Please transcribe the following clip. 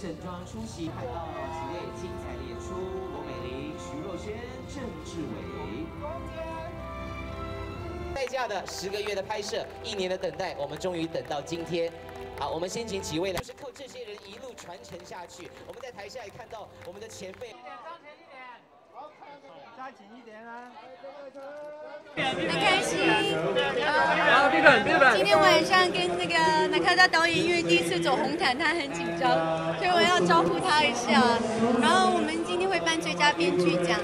盛装出席，看到几位精彩的演出：罗美玲、徐若瑄、郑志伟。代价的十个月的拍摄，一年的等待，我们终于等到今天。好，我们先请几位来，就是靠这些人一路传承下去。我们在台下也看到我们的前辈。加紧一点啊！很开心，今天晚上跟那个南科大导演，因为第一次走红毯，他很紧张，所以我要招呼他一下。然后我们今天会颁最佳编剧奖，